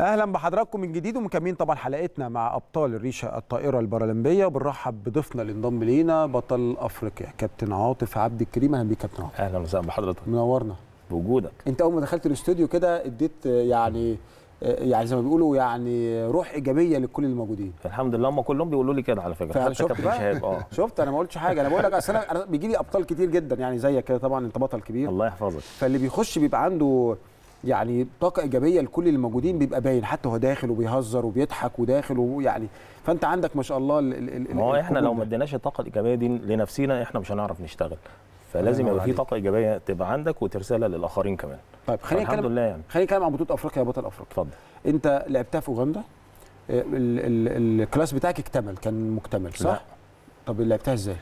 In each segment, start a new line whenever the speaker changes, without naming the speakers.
أهلا بحضراتكم من جديد ومكملين طبعا حلقتنا مع أبطال الريشه الطائرة البارالمبية. وبنرحب بضيفنا اللي انضم لينا بطل أفريقيا كابتن عاطف عبد الكريم. أهلا بيك كابتن عاطف.
أهلا وسهلا بحضرتك.
منورنا.
بوجودك.
أنت أول ما دخلت الاستوديو كده اديت يعني يعني زي ما بيقولوا يعني روح إيجابية لكل الموجودين.
الحمد لله هم كلهم بيقولوا لي كده على
فكرة.
حتى
شفت
شهاب آه.
شفت؟ أنا ما قلتش حاجة. أنا بقول لك اصل أنا بيجي لي أبطال كتير جدا. يعني زيك كده طبعا أنت بطل كبير.
الله يحفظك.
فاللي بيخش بيبقى عنده يعني طاقة إيجابية لكل اللي موجودين بيبقى باين حتى هو داخل وبيهزر وبيضحك وداخل ويعني فأنت عندك ما شاء الله ال ال
ما هو
إحنا
لو. ما اديناش الطاقة الإيجابية دي لنفسينا إحنا مش هنعرف نشتغل فلازم يبقى في. طاقة إيجابية تبقى عندك وترسلها للآخرين كمان
طيب خلينا
الحمد لله يعني
خلينا نتكلم عن بطولة أفريقيا يا بطل أفريقيا
اتفضل
أنت لعبتها في أوغندا ال- ال- ال class بتاعك اكتمل كان مكتمل صح؟
لا.
طب لعبتها إزاي؟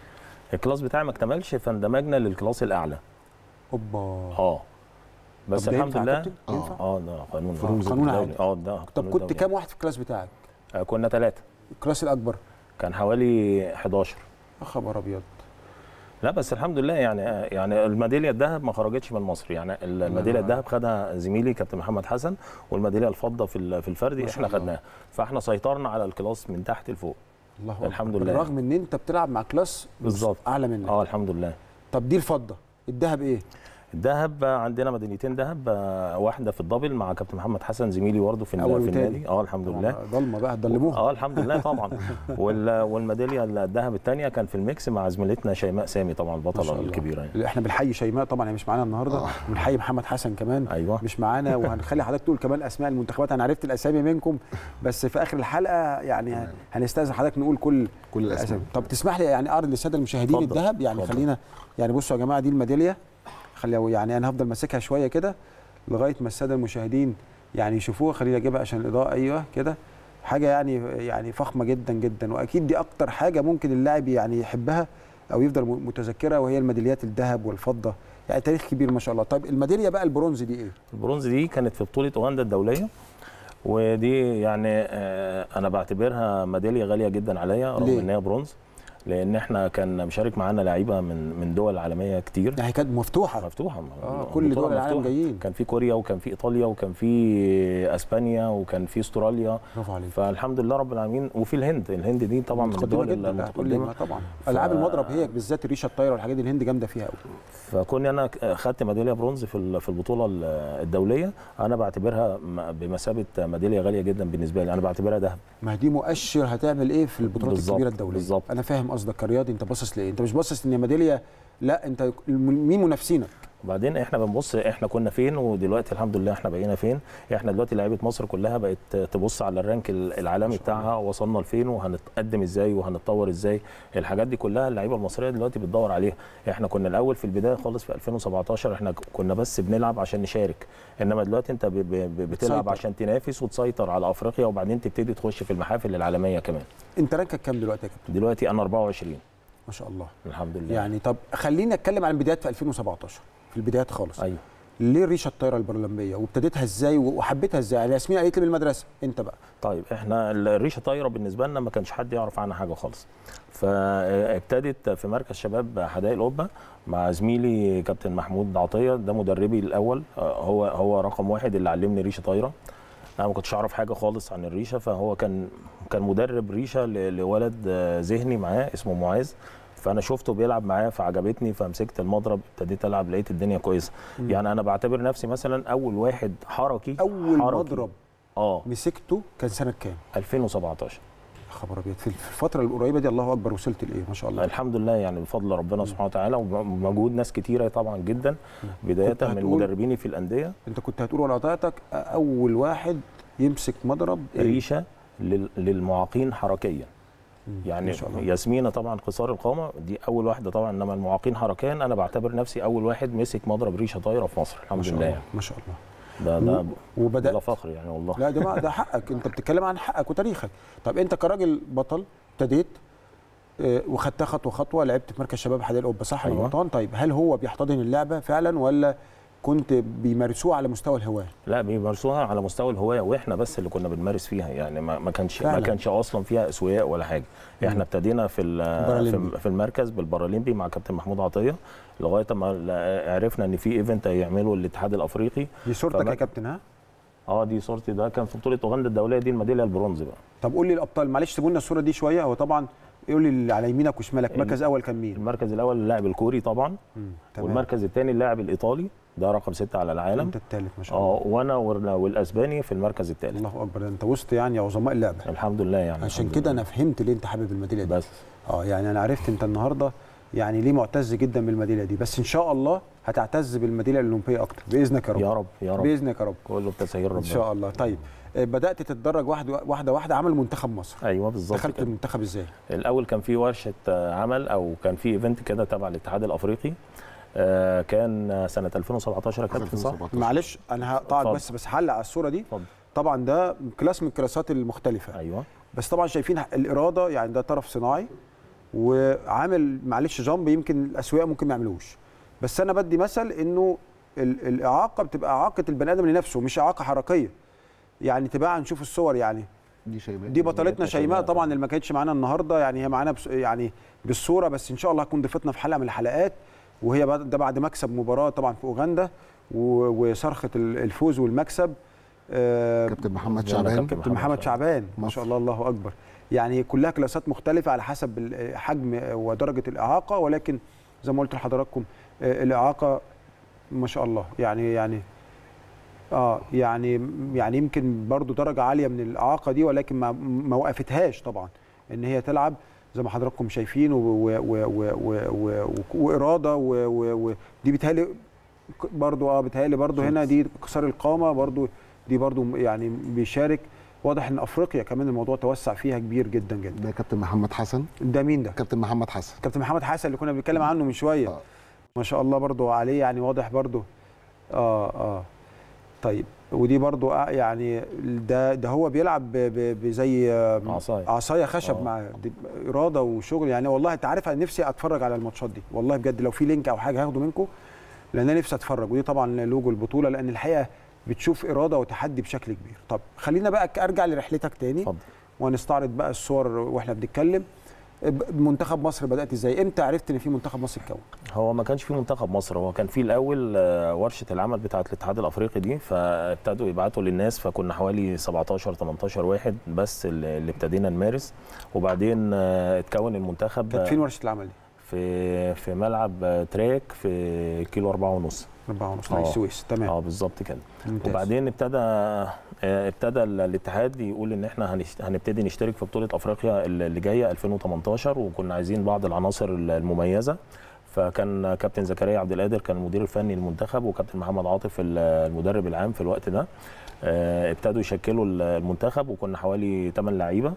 ال class بتاعي ما اكتملش فاندمجنا لل
class
الأعلى أوبا
آه بس
الحمد لله؟
ينفع؟
آه ده قانون
آه، قانون. عادي.
آه ده
طب
قانون
كنت
دولي.
كام واحد في ال class بتاعك؟
آه كنا ثلاثة
ال class الأكبر
كان حوالي 11
يا خبر أبيض
لا بس الحمد لله يعني يعني الميدالية الذهب ما خرجتش من مصر يعني الميدالية الذهب خدها زميلي كابتن محمد حسن والميدالية الفضة في ال- في الفردي
إحنا.
خدناها فإحنا سيطرنا على ال class من تحت لفوق
الله.
الحمد لله.
بالرغم إن أنت بتلعب مع class
بالظبط.
أعلى منك
آه الحمد لله
طب دي الفضة الذهب إيه؟
الذهب عندنا ميداليتين ذهب آه، واحدة في ال double مع كابتن محمد حسن زميلي برضه في,
أول
في. النادي. آه الحمد لله.
ضلمة بقى ضلموها
آه الحمد لله طبعا. وال- والميدالية الذهب الثانية كان في ال mix مع زميلتنا شيماء سامي طبعا البطله. الكبيره يعني.
إحنا بنحيي شيماء طبعا هي مش معانا النهارده. وبنحيي محمد حسن كمان.
أيوه.
مش معانا وهنخلي حضرتك تقول كمان أسماء المنتخبات. أنا عرفت الأسامي منكم بس في آخر الحلقة يعني هنستأذن حضرتك نقول كل
كل
الأسامي. طب تسمح لي يعني أعرض للسادة المشاهدين. الذهب يعني. خلينا يعني بصوا يا جماعة دي الميدالية. خلي يعني أنا هفضل ماسكها شوية كده لغاية ما السادة المشاهدين يعني يشوفوها. خليني أجيبها عشان الإضاءة أيوه كده. حاجة يعني يعني فخمة جدا جدا. وأكيد دي أكتر حاجة ممكن اللاعب يعني يحبها أو يفضل متذكرها وهي الميداليات الذهب والفضة. يعني تاريخ كبير ما شاء الله. طيب الميدالية بقى البرونز دي إيه؟
البرونز دي كانت في بطولة أوغندا الدولية. ودي يعني آه، أنا بعتبرها ميدالية غالية جدا عليا رغم؟ إن هي برونز. لأن إحنا كان مشارك معانا لعيبة من من دول عالمية كتير.
يعني كانت مفتوحة.
مفتوحة.
آه كل
البطولة
دول العالم. جايين.
كان في كوريا وكان في إيطاليا وكان في أسبانيا وكان في أستراليا.
برافو عليك.
فالحمد لله رب العالمين. وفي الهند. الهند دي طبعا من الدول المتقدمة.
طبعا.
ف-
ألعاب المضرب هي بالذات الريشه الطايره والحاجات دي الهند جامدة فيها قوي
فكوني أنا خدت ميدالية برونز في في البطولة ال- الدولية أنا بعتبرها بمثابة ميدالية غالية جدا بالنسبة لي. أنا بعتبرها ذهب.
ما دي مؤشر هتعمل إيه في البطولات الكبيرة الدولية.
بالظبط.
أنا فاهم قصدك كرياضي انت باصص لإيه؟ انت مش باصص إن ميدالية لا انت مين منافسينك؟
وبعدين إحنا بنبص إحنا كنا فين ودلوقتي الحمد لله إحنا بقينا فين. إحنا دلوقتي لعيبة مصر كلها بقت تبص على الرانك ال- العالمي بتاعها وصلنا لفين وهنتقدم إزاي وهنتطور إزاي. الحاجات دي كلها اللعيبة المصرية دلوقتي بتدور عليها. إحنا كنا الأول في البداية خالص في 2017 إحنا كنا بس بنلعب عشان نشارك. انما دلوقتي انت بتلعب. عشان تنافس وتسيطر على أفريقيا وبعدين تبتدي تخش في المحافل العالمية كمان.
انت رانكك كام دلوقتي يا كابتن؟
دلوقتي أنا 24
ما شاء الله.
الحمد لله.
يعني طب خلينا نتكلم عن البدايات في 2017 في البدايات خالص.
أيوه.
ليه الريشه الطايرة البرلمبيه وابتديتها إزاي؟ وحبيتها إزاي؟ يعني ياسمين قالت لي من المدرسة أنت بقى.
طيب إحنا الريشه طايرة بالنسبة لنا ما كانش حد يعرف عنها حاجة خالص. فابتدت في مركز شباب حدائق القبة مع زميلي كابتن محمود عطية ده مدربي الأول. هو هو رقم واحد اللي علمني ريشة طايرة. أنا ما كنتش أعرف حاجة خالص عن الريشة فهو كان كان مدرب ريشة لولد آه، ذهني معاه اسمه معاذ. فانا شفته بيلعب معاه فعجبتني فمسكت المضرب ابتديت ألعب لقيت الدنيا كويسة. يعني أنا بعتبر نفسي مثلا أول واحد حركي
أول
حركي.
مضرب
آه.
مسكته كان سنة كام؟
2017
يا خبر أبيض في الفترة القريبة دي الله أكبر وصلت لإيه؟ ما شاء الله.
الحمد لله يعني بفضل ربنا سبحانه وتعالى ومجهود ناس كتيرة طبعا جدا.
بداية
من مدربيني في الأندية.
أنت كنت هتقول وأنا قطعتك أول واحد يمسك مضرب إيه؟
ريشة لل- للمعاقين حركيا. يعني
ما.
ياسمينة طبعا قصار القامة دي أول واحدة طبعا إنما المعاقين حركيا أنا بعتبر نفسي أول واحد مسك مضرب ريشة طايرة في مصر
ما
الحمد
شاء
لله. يعني
ما شاء الله.
ده ده
وبدات
ده فخر يعني والله.
لا ده ما- ده حقك. أنت بتتكلم عن حقك وتاريخك. طب أنت كراجل بطل ابتديت آه، وخدتها خطوة خطوة لعبت في مركز شباب حدائق القبه صح؟ يا
أيوة.
طيب هل هو بيحتضن اللعبة فعلا ولا كنت بيمارسوها على مستوى الهواة.
لا بيمارسوها على مستوى الهوايه وإحنا بس اللي كنا بنمارس فيها. يعني ما ما كانش
فعلا.
ما كانش أصلا فيها أسوياء ولا حاجة. إحنا ابتدينا في. في- المركز بالبارالمبي مع كابتن محمود عطية لغاية ما عرفنا إن في event هيعمله الاتحاد الأفريقي.
دي صورتك يا كابتن ها؟
آه دي صورتي. ده كان في بطولة أوغندا الدولية دي الميدالية البرونز بقى.
طب قول لي الأبطال. معلش سيبوا لنا الصورة دي شوية. هو طبعا قول لي اللي على يمينك وشمالك.
ال-
مركز أول كان مين؟
المركز الأول اللاعب الكوري طبعا.
مم.
والمركز الثاني اللاعب الإيطالي. ده رقم ستة على العالم.
أنت الثالث ما شاء الله.
آه وأنا وال- والأسباني في المركز الثالث
الله أكبر أنت وسط يعني عظماء اللعبة.
الحمد لله يعني
عشان كده. أنا فهمت ليه أنت حابب الميدالية دي.
بس.
آه يعني أنا عرفت أنت النهارده يعني ليه معتز جدا بالميدالية دي. بس إن شاء الله هتعتز بالميدالية الأولمبية أكتر بإذنك يا رب.
يا رب يا رب.
بإذنك يا رب.
كله بتسهيل
إن
ربنا
شاء الله. طيب آه، بدأت تتدرج واحدة واحدة واحدة عمل منتخب مصر.
أيوه بالظبط
دخلت المنتخب إزاي؟
الأول كان في ورشة آه، عمل أو كان في event كده تبع الاتحاد الأفريقي. آه، كان آه، سنه 2017 يا كابتن صح؟
2017.
معلش أنا هقطعك. بس بس هعلق على الصورة دي.
اتفضل.
طبعا ده class من الكلاسات المختلفة.
أيوه.
بس طبعا شايفين الإرادة يعني ده طرف صناعي وعامل معلش jump يمكن الأسوياء ممكن ما يعملوش. بس أنا بدي مثل إنه ال- الإعاقة بتبقى إعاقة البني آدم لنفسه مش إعاقة حركية. يعني تباع نشوف الصور يعني.
دي شيماء
دي بطلتنا شيماء طبعا اللي ما كانتش معانا النهارده. يعني هي معانا بس يعني بالصورة بس إن شاء الله هتكون ضيفتنا في حلقة من الحلقات. وهي بعد- ده بعد مكسب مباراة طبعا في أوغندا وصرخة ال- الفوز والمكسب. آه،
كابتن محمد شعبان.
كابتن.
محمد شعبان. ما. شاء الله الله أكبر. يعني كلها كلاسات مختلفة على حسب حجم ودرجة الإعاقة ولكن زي ما قلت لحضراتكم آه، الإعاقة ما شاء الله. يعني يعني آه يعني يعني يمكن برضو درجة عالية من الإعاقة دي ولكن ما ما وقفتهاش طبعا إن هي تلعب. زي ما حضراتكم شايفين وإرادة ودي بتهيألي ك- برضو آه بتهيألي برضو هنا دي كسار القامة برضو دي برضو يعني بيشارك. واضح إن أفريقيا كمان الموضوع توسع فيها كبير جدا جدا.
ده كابتن محمد حسن؟
ده مين ده؟
كابتن محمد حسن.
كابتن محمد حسن اللي كنا بنتكلم عنه من شوية.
آه.
ما شاء الله برضو عليه يعني واضح برضو. آه آه. طيب. ودي برضو يعني ده ده هو بيلعب بزي
عصاية.
عصاية خشب
آه.
مع إرادة وشغل. يعني والله أنت عارف أنا نفسي أتفرج على الماتشات دي. والله بجد لو في لينك أو حاجة هاخده منكم لأن أنا نفسي أتفرج. ودي طبعا لوجو البطولة لأن الحقيقة بتشوف إرادة وتحدي بشكل كبير. طب خلينا بقى أرجع لرحلتك تاني
اتفضل.
ونستعرض بقى الصور وإحنا بنتكلم. منتخب مصر بدأت إزاي؟ إمتى عرفت إن في منتخب مصر اتكون؟
هو ما كانش في منتخب مصر هو كان في الأول آه، ورشة العمل بتاعة الاتحاد الأفريقي دي فابتدوا يبعتوا للناس فكنا حوالي 17 18 واحد بس اللي ابتدينا نمارس وبعدين آه، اتكون المنتخب.
كانت فين ورشة العمل دي؟
في في ملعب آه، تراك في كيلو أربعة ونص.
أربعة ونص
آه.
نادي السويس تمام.
آه بالظبط كده.
ممتاز.
وبعدين ابتدى آه، ابتدى ال- الاتحاد يقول إن إحنا هنبتدي نشترك في بطولة أفريقيا اللي جاية 2018 وكنا عايزين بعض العناصر المميزة. فكان كابتن زكريا عبد القادر كان المدير الفني للمنتخب وكابتن محمد عاطف ال- المدرب العام في الوقت ده. آه، ابتدوا يشكلوا ال- المنتخب وكنا حوالي 8
لعيبة.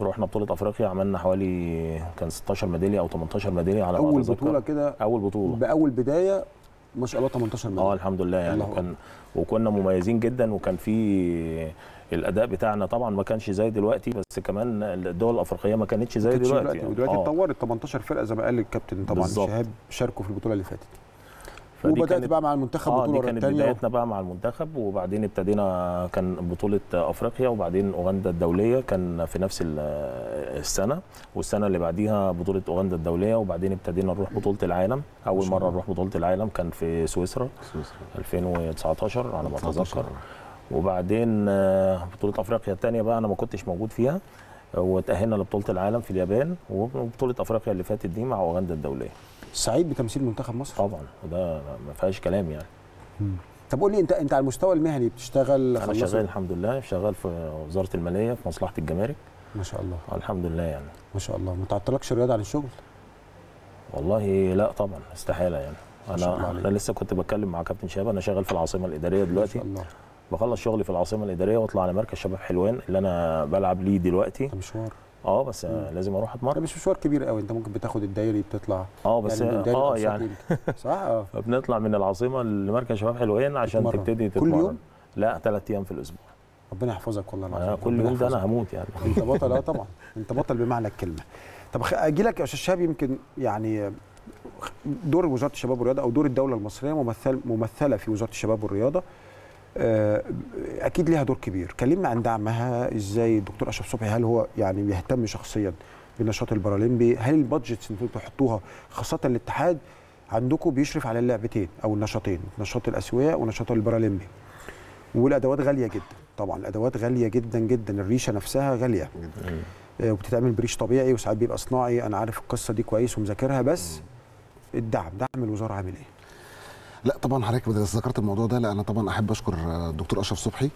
رحنا بطولة أفريقيا عملنا حوالي كان 16 ميدالية أو 18 ميدالية على أول.
بطولة كده
أول بطولة
بأول بداية ما شاء الله 18
آه
مليون
الحمد لله يعني
الله
وكان وكنا مميزين جدا وكان في الأداء بتاعنا طبعا ما كانش زي دلوقتي بس كمان الدول الأفريقية ما كانتش زي دلوقتي,
دلوقتي
يعني.
ودلوقتي
آه.
اتطورت 18 فرقة زي ما قال الكابتن طبعا
بالظبط.
شهاب شاركوا في البطولة اللي فاتت
فدي
وبدأت
كانت-
بقى مع المنتخب
دي
بطولة
كانت بدايتنا بقى مع المنتخب وبعدين ابتدينا كان بطولة أفريقيا وبعدين أوغندا الدولية كان في نفس ال- السنة والسنة اللي بعديها بطولة أوغندا الدولية وبعدين ابتدينا نروح بطولة العالم. أول
مرة.
نروح بطولة العالم كان في سويسرا
سويسرا.
2019 على ما
19.
اتذكر وبعدين آه، بطولة أفريقيا الثانية بقى أنا ما كنتش موجود فيها. وتأهلنا لبطولة العالم في اليابان وبطولة أفريقيا اللي فاتت دي مع أوغندا الدولية.
سعيد بتمثيل منتخب مصر؟
طبعا. وده ما فيهاش كلام يعني.
طب قول لي انت انت على المستوى المهني بتشتغل أنا؟
شغال الحمد لله شغال في وزارة المالية في مصلحة الجمارك.
ما شاء الله.
الحمد لله يعني.
ما شاء الله. ما تعطلكش الرياضة عن الشغل؟
والله لا طبعا استحالة يعني.
ما أنا.
أنا لسه كنت بتكلم مع كابتن شهاب أنا شغال في العاصمة الإدارية
ما
دلوقتي.
شاء الله.
بخلص شغلي في العاصمة الإدارية وأطلع على مركز شباب حلوان اللي أنا بلعب ليه دلوقتي.
مشوار.
آه بس آه، لازم
أروح
أتمرن.
مش مشوار كبير قوي أنت ممكن بتاخد الدايري بتطلع.
آه بس
يعني آه
يعني.
صح؟ آه.
بنطلع من العاصمة لمركز شباب حلوان عشان
تتمرن.
تبتدي
كل
تتمرن.
يوم؟
لا ثلاث أيام في الأسبوع.
ربنا يحفظك والله العظيم.
آه كل يوم ده. أنا هموت يعني.
أنت بطل آه طبعا. أنت بطل بمعنى الكلمة. طب أجي لك يا أستاذ شهاب يمكن يعني دور وزارة الشباب والرياضة أو دور الدولة المصرية ممثل ممثلة في وزارة الشباب والرياضة. أكيد ليها دور كبير. كلمنا عن دعمها. إزاي الدكتور أشرف صبحي هل هو يعني بيهتم شخصيا بالنشاط البارالمبي؟ هل البادجتس اللي أنتوا بتحطوها خاصة الاتحاد عندكم بيشرف على اللعبتين أو النشاطين نشاط الاسويه ونشاط البارالمبي. والأدوات غالية جدا. طبعا الأدوات غالية جدا جدا. الريشة نفسها غالية. آه، وبتتعمل بريش طبيعي وساعات بيبقى صناعي. أنا عارف القصة دي كويس ومذاكرها بس الدعم دعم الوزارة عامل إيه؟
لا طبعا حضرتك ذكرت الموضوع ده لا أنا طبعا أحب أشكر الدكتور أشرف صبحي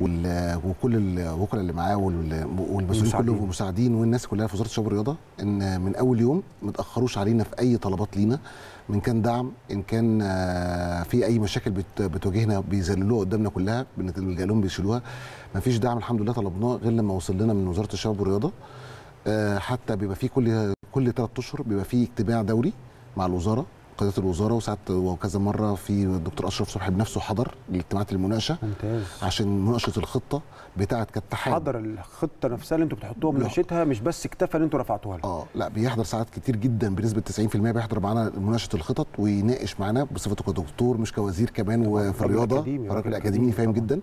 وال- وكل الوكلاء اللي معاه وال- والمسؤولين. كلهم والمساعدين والناس كلها في وزارة الشباب والرياضه إن من أول يوم ما تأخروش علينا في أي طلبات لينا من كان دعم إن كان آه، في أي مشاكل بت- بتواجهنا بيذللوها قدامنا كلها بنلجا لهم بيشيلوها. ما فيش دعم الحمد لله طلبناه غير لما وصل لنا من وزارة الشباب والرياضة. آه، حتى بيبقى في كل كل ثلاث أشهر بيبقى في اجتماع دوري مع الوزارة. قيادة الوزارة وساعات وكذا مرة في الدكتور أشرف صبحي بنفسه حضر لاجتماعات المناقشة
ممتاز
عشان مناقشة الخطة بتاعه كاتحاد
حضر الخطة نفسها اللي أنتوا بتحطوها. مناقشتها مش بس اكتفى ان أنتوا رفعتوها
آه لا بيحضر ساعات كتير جدا بنسبة 90% بيحضر معانا مناقشة الخطط ويناقش معانا بصفته كدكتور مش كوزير كمان وفي
الرياضة
راجل أكاديمي فاهم. جدا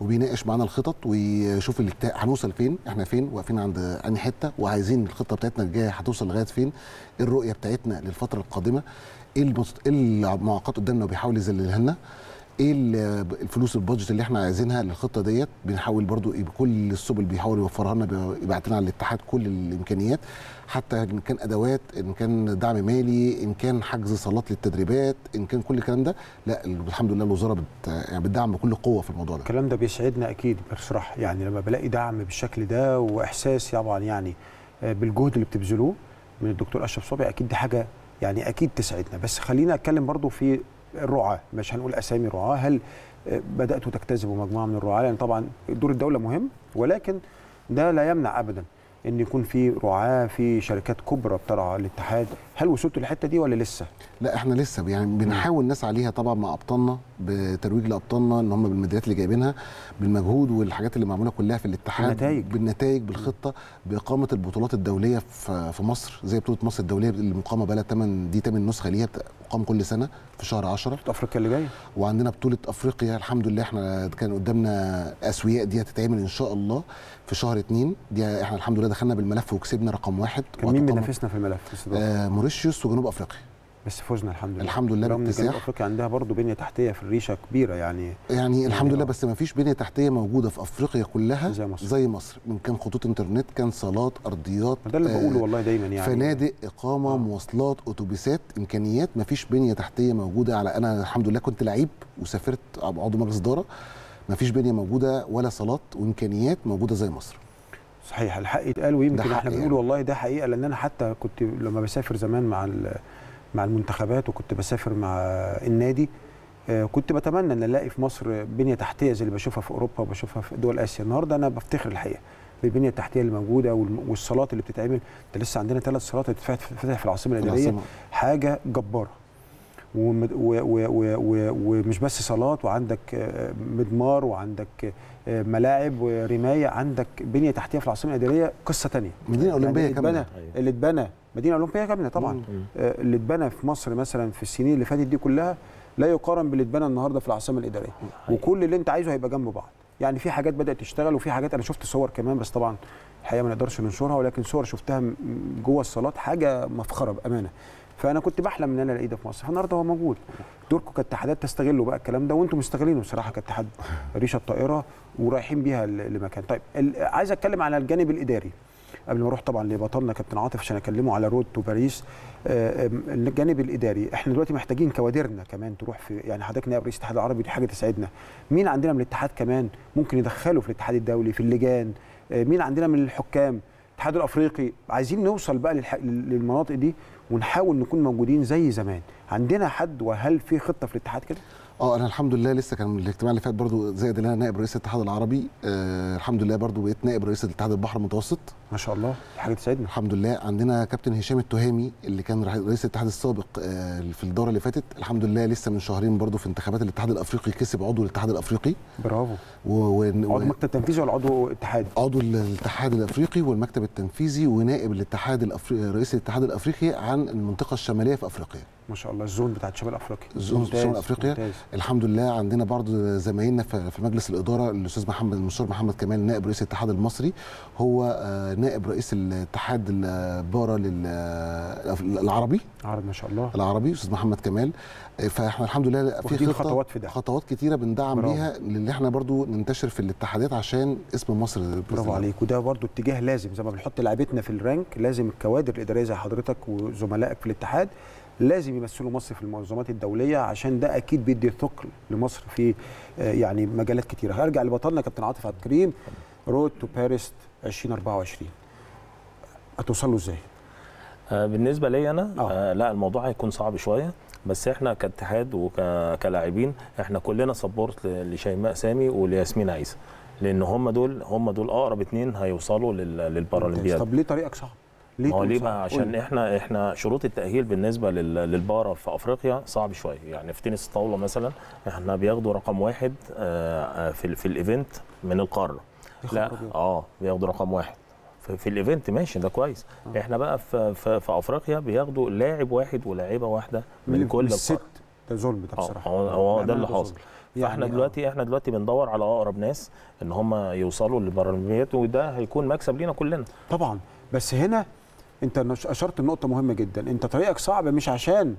وبيناقش معانا الخطط ويشوف هنوصل فين إحنا فين واقفين عند أنهي حتة وعايزين الخطة بتاعتنا الجاية هتوصل لغاية فين الرؤية بتاعتنا للفترة القادمة إيه المس- إيه المعوقات قدامنا وبيحاول يذللها لنا؟ إيه ال- الفلوس البادجت اللي إحنا عايزينها للخطة ديت؟ بنحاول برضو يبقى كل السبل بيحاول يوفرها لنا يبعت لنا على الاتحاد كل الامكانيات حتى إن كان أدوات إن كان دعم مالي إن كان حجز صالات للتدريبات إن كان كل الكلام ده. لا الحمد لله الوزارة بت يعني بتدعم بكل قوة في الموضوع ده.
الكلام ده بيسعدنا أكيد بصراحه يعني لما بلاقي دعم بالشكل ده وإحساس طبعا يعني آه، بالجهد اللي بتبذلوه من الدكتور أشرف صبحي أكيد دي حاجة يعني أكيد تسعدنا. بس خلينا أتكلم برضو في الرعاة. مش هنقول أسامي رعاة هل بدأتوا تجتذبوا مجموعة من الرعاة؟ لأن طبعا دور الدولة مهم ولكن ده لا يمنع ابدا. إن يكون في رعاة في شركات كبرى بترعى الاتحاد. هل وصلتوا للحتة دي ولا لسه؟
لا إحنا لسه يعني بنحاول نسعى ليها طبعا مع أبطالنا بترويج لأبطالنا إن هم بالميداليات اللي جايبينها بالمجهود والحاجات اللي معمولة كلها في الاتحاد
بالنتائج.
بالنتائج بالخطة بإقامة البطولات الدولية في في مصر زي بطولة مصر الدولية اللي مقامه بقى لها 8 دي 8 نسخة ليها بتقام كل سنة في شهر 10
أفريقيا اللي جاية؟
وعندنا بطولة أفريقيا الحمد لله إحنا كان قدامنا أسوياء دي هتتعمل إن شاء الله في شهر اتنين. دي إحنا الحمد لله دخلنا بالملف وكسبنا رقم واحد.
كان مين بينافسنا في الملف؟
آه موريشيوس وجنوب أفريقيا.
بس فزنا الحمد لله
الحمد لله
رغم جنوب. أفريقيا عندها برضه بنية تحتية في الريشة كبيرة يعني
يعني الحمد
آه.
لله بس ما فيش بنية تحتية موجودة في أفريقيا كلها
زي مصر.
زي مصر من كان خطوط إنترنت كان صالات أرضيات
ده اللي
آه،
بقوله والله دايما يعني
فنادق إقامة
آه.
مواصلات أتوبيسات إمكانيات ما فيش بنية تحتية موجودة على أنا الحمد لله كنت لعيب وسافرت عضو مجلس إدارة ما فيش بنية موجودة ولا صالات وإمكانيات موجودة زي مصر
صحيح الحق يتقال ويمكن إحنا بنقول
يعني.
والله ده حقيقة لأن أنا حتى كنت لما بسافر زمان مع مع المنتخبات وكنت بسافر مع النادي. آه، كنت بتمنى إن ألاقي في مصر بنية تحتية زي اللي بشوفها في أوروبا وبشوفها في دول آسيا. النهارده أنا بفتخر الحقيقة بالبنية التحتية اللي موجودة والصالات اللي بتتعمل. ده لسه عندنا ثلاث صالات اتفتحت فتح في
العاصمة
الإدارية. حاجة جبارة. ومش بس صالات وعندك آه، مدمار وعندك ملاعب ورماية عندك بنية تحتية في العاصمة الإدارية. قصة تانية.
مدينة أولمبية
اللي كاملة. اللي اتبنى. مدينة أولمبية كاملة طبعا. آه، اللي اتبنى في مصر مثلا في السنين اللي فاتت دي كلها لا يقارن باللي اتبنى النهارده في العاصمة الإدارية. وكل اللي انت عايزه هيبقى جنب بعض. يعني في حاجات بدأت تشتغل وفي حاجات أنا شفت صور كمان بس طبعا الحقيقة ما نقدرش ننشرها ولكن صور شفتها جوه الصالات حاجة مفخرة بأمانة. فأنا كنت بحلم إن أنا ألاقيه ده في مصر. فالنهارده هو موجود. دوركم كاتحادات تستغلوا بقى الكلام ده وأنتم مستغلينه بصراحة كاتحاد ريشة الطائرة ورايحين بيها لمكان. طيب عايز أتكلم على الجانب الإداري. قبل ما أروح طبعا لبطلنا كابتن عاطف عشان أكلمه على Road to Paris آه، الجانب الإداري. إحنا دلوقتي محتاجين كوادرنا كمان تروح في يعني حضرتك نائب رئيس الاتحاد العربي دي حاجة تسعدنا مين عندنا من الاتحاد كمان ممكن يدخله في الاتحاد الدولي في اللجان؟ آه، مين عندنا من الحكام؟ الاتحاد الأفريقي. عايزين نوصل بقى. للمناطق دي. ونحاول نكون موجودين زي زمان. عندنا حد وهل في خطة في الاتحاد كده؟
آه أنا الحمد لله لسه كان الاجتماع اللي فات برضو زائد ان أنا نائب رئيس الاتحاد العربي آه الحمد لله برضو بقيت نائب رئيس الاتحاد البحر المتوسط.
ما شاء الله. حاجة تسعدنا
الحمد لله. عندنا كابتن هشام التهامي اللي كان رئيس الاتحاد السابق آه في الدورة اللي فاتت. الحمد لله لسه من شهرين برضو في انتخابات الاتحاد الأفريقي كسب عضو الاتحاد الأفريقي.
برافو.
و... و...
عضو
و...
مكتب تنفيذي ولا عضو اتحاد
عضو الاتحاد الأفريقي والمكتب التنفيذي ونائب الاتحاد الأفريقي رئيس الاتحاد الأفريقي عن المنطقة الشمالية في أفريقيا.
ما شاء الله الزون بتاعت شمال أفريقيا
الزون
ممتاز،
شمال أفريقيا
ممتاز.
الحمد لله عندنا برضو زمايلنا في مجلس الإدارة الأستاذ محمد المستشار محمد كمال نائب رئيس الاتحاد المصري هو آه، نائب رئيس الاتحاد البارا العربي
عرض ما شاء الله
العربي أستاذ محمد كمال فإحنا الحمد لله في خطة
خطوات في ده.
خطوات كتيرة بندعم. بيها اللي إحنا برضو ننتشر في الاتحادات عشان اسم مصر
برافو. عليك وده برضو اتجاه لازم زي ما بنحط لعيبتنا في الرانك لازم الكوادر الإدارية زي حضرتك وزملائك في الاتحاد لازم يمثلوا مصر في المنظمات الدولية عشان ده أكيد بيدي ثقل لمصر في آه، يعني مجالات كتيرة هرجع لبطلنا كابتن عاطف عبد الكريم Road to Paris 2024 هتوصلوا إزاي؟
آه، بالنسبة لي أنا
آه.
آه لا الموضوع هيكون صعب شوية بس إحنا كاتحاد وكلاعبين إحنا كلنا support لشيماء سامي ولياسمين عيسى لأن هم دول هم دول أقرب اتنين هيوصلوا لل- للبارالمبياد
طب ليه طريقك صعب؟ ليه
ما هو
تقول
ليه؟ بقى؟ عشان
لي.
إحنا إحنا شروط التأهيل بالنسبة لل- لل para في أفريقيا صعب شوية. يعني في تنس الطاولة مثلا إحنا بياخدوا رقم واحد آه، آه، في في ال event
من القارة.
لا. آه بياخدوا رقم واحد. في, في ال event ماشي ده كويس.
آه.
إحنا بقى في, في, في أفريقيا بياخدوا لاعب واحد ولاعيبة واحدة من,
من
كل
الست. ده ظلم ده
آه
بصراحة.
هو, هو ده
بأمانة
اللي. حاصل. فاحنا
يعني
دلوقتي إحنا دلوقتي بندور على أقرب ناس إن هم يوصلوا للبارالمبيات وده هيكون مكسب لينا كلنا.
طبعا. بس هنا انت أشرت لنقطة مهمة جدا. انت طريقك صعب مش عشان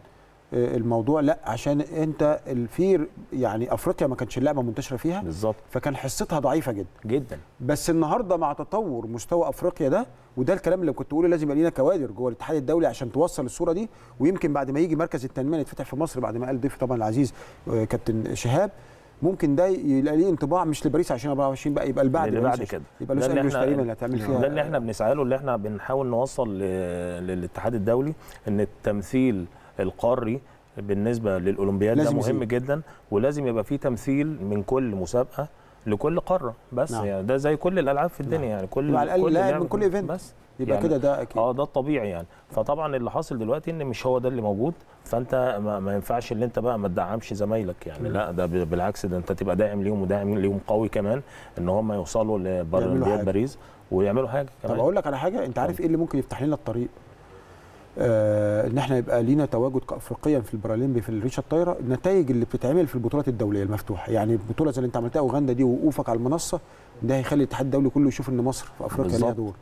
آه، الموضوع لا عشان انت الفير يعني أفريقيا ما كانتش اللعبة منتشرة فيها
بالظبط.
فكان حصتها ضعيفة جدا.
جدا.
بس النهارده مع تطور مستوى أفريقيا ده وده الكلام اللي كنت بقوله لازم يبقى لينا كوادر جوه الاتحاد الدولي عشان توصل الصورة دي. ويمكن بعد ما يجي مركز التنمية اللي يتفتح في مصر بعد ما قال ضيف طبعا العزيز آه، كابتن شهاب ممكن ده يبقى ليه انطباع مش لباريس 2024 بقى يبقى بعد
اللي بعد كده
يبقى لوس
اللي أنجلوس
تقريبا اللي هتعمل فيها
ده اللي إحنا بنسعى له اللي إحنا بنحاول نوصل للاتحاد الدولي إن التمثيل القاري بالنسبة للأولمبياد ده مهم
يزيد.
جدا ولازم يبقى فيه تمثيل من كل مسابقة لكل قارة بس
نعم.
يعني ده زي كل الألعاب في الدنيا يعني كل
على الأقل
كل
لاعب من كل event.
بس
يبقى
يعني
كده ده أكيد.
آه ده الطبيعي يعني. فطبعا اللي حاصل دلوقتي إن مش هو ده اللي موجود فأنت ما, ما ينفعش اللي أنت بقى ما تدعمش زمايلك يعني. لا ده بالعكس ده أنت تبقى داعم ليهم وداعم ليهم قوي كمان إن هم يوصلوا
حاجة.
لبارالمبياد باريس ويعملوا حاجة
طب
كمان
أقول لك على حاجة أنت عارف إيه اللي ممكن يفتح لنا الطريق؟ آه إن إحنا يبقى لينا تواجد كافريقيا في البارالمبي في الريشه الطايره النتائج اللي بتتعمل في البطولات الدولية المفتوحة. يعني البطولة زي اللي أنت عملتها أوغندا دي ووقوفك على المنصة ده هيخلي الاتحاد الدولي كله يشوف إن مصر في أفريقيا ليها. دور.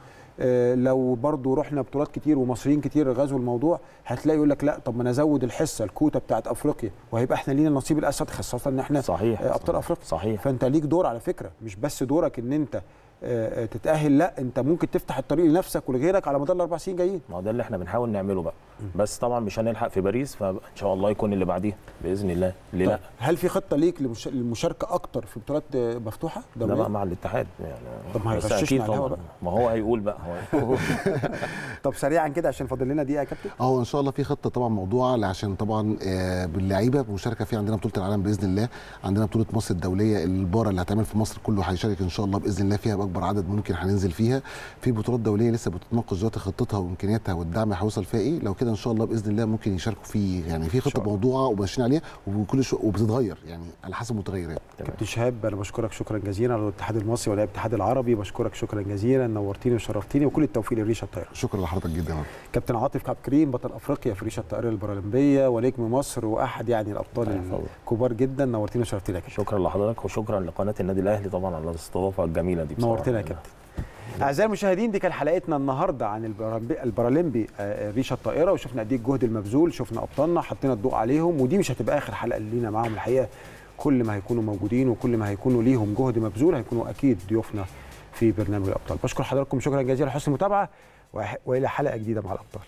لو برضو رحنا بطولات كتير ومصريين كتير غزوا الموضوع هتلاقي يقول لك لا طب ما أنا أزود الحصة الكوتا بتاعت أفريقيا وهيبقى إحنا لينا النصيب الأسد خاصة إن إحنا
صحيح
آه، أبطال أفريقيا.
صحيح.
فأنت ليك دور على فكرة مش بس دورك إن أنت آه، آه، تتأهل لا أنت ممكن تفتح الطريق لنفسك ولغيرك على مدار الأربع سنين جايين.
ما هو ده اللي إحنا بنحاول نعمله بقى. بس طبعا مش هنلحق في باريس فإن شاء الله يكون اللي بعديها. بإذن الله. ليه لأ؟
طيب، هل في خطة ليك للمش- للمشاركه أكتر في بطولات مفتوحة؟
ده
دولية؟
بقى مع الاتحاد يعني.
طب ما هيغششنا. بقى.
ما هو هيقول بقى هو
طب سريعا كده عشان فاضل لنا دقيقة يا كابتن.
آه ان شاء الله في خطة طبعا موضوعه عشان طبعا آه، باللعيبة مشاركة في عندنا بطولة العالم بإذن الله. عندنا بطولة مصر الدولية البارا اللي هتعمل في مصر كله هيشارك إن شاء الله بإذن الله فيها بأكبر عدد ممكن هننزل فيها. في بطولات دولية لسه بتتناقش دلوقتي خطتها وإمكانياتها والدعم هيوصل فيها إيه؟ لو كده إن شاء الله بإذن الله ممكن يشاركوا في يعني في
خطة.
موضوعة وماشيين عليها وكل شوية وبتتغير يعني على حسب المتغيرات.
كابتن شهاب أنا بشكرك شكرا جزيلا على الاتحاد المصري ولا الاتحاد العربي بشكرك شكرا جزيلا نورتيني وشرفتيني وكل التوفيق للريشه الطايره
شكرا لحضرتك جدا.
كابتن عاطف عبد الكريم بطل أفريقيا في ريشة الطائرة البارالمبيه ونجم مصر وأحد يعني
الأبطال.
الكبار جدا نورتينا وشرفتينا يا كابتن
شكرا لحضرتك وشكرا لقناة النادي الأهلي طبعا على الاستضافة الجميلة دي.
نورتنا يا كابتن أعزائي المشاهدين دي كان حلقتنا النهارده عن البارالمبي- آه، ريشة الطائرة وشفنا قد إيه الجهد المبذول شفنا ابطالنا حطينا الضوء عليهم ودي مش هتبقى آخر حلقة لينا معاهم الحقيقة. كل ما هيكونوا موجودين وكل ما هيكونوا ليهم جهد مبذول هيكونوا أكيد ضيوفنا في برنامج الأبطال. بشكر حضراتكم شكرا جزيلا لحسن المتابعة وإلى حلقة جديدة مع الأبطال.